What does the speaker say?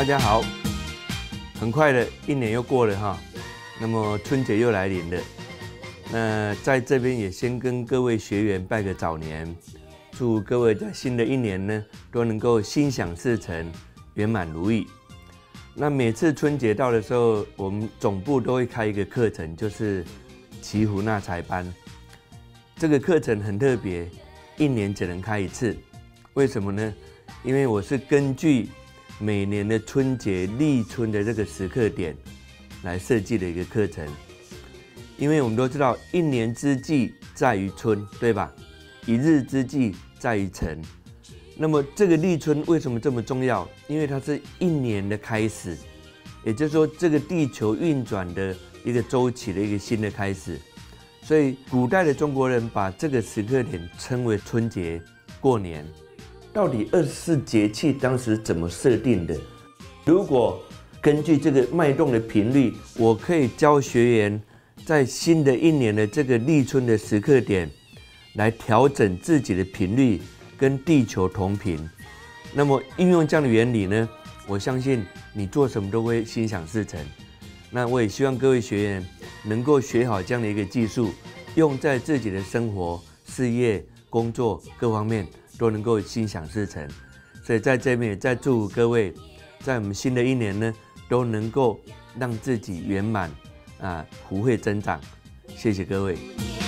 大家好，很快的一年又过了哈，那么春节又来临了。那在这边也先跟各位学员拜个早年，祝各位在新的一年呢都能够心想事成，圆满如意。那每次春节到的时候，我们总部都会开一个课程，就是祈福纳财班。这个课程很特别，一年只能开一次。为什么呢？因为我是根据每年的春节立春的这个时刻点来设计的一个课程。因为我们都知道，一年之计在于春，对吧？一日之计在于晨。那么这个立春为什么这么重要？因为它是一年的开始，也就是说，这个地球运转的一个周期的一个新的开始。所以，古代的中国人把这个时刻点称为春节、过年。到底二十四节气当时怎么设定的？如果根据这个脉动的频率，我可以教学员在新的一年的这个立春的时刻点来调整自己的频率。跟地球同频，那么运用这样的原理呢？我相信你做什么都会心想事成。那我也希望各位学员能够学好这样的一个技术，用在自己的生活、事业、工作各方面都能够心想事成。所以在这边也再祝各位，在我们新的一年呢，都能够让自己圆满啊，福慧增长。谢谢各位。